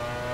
you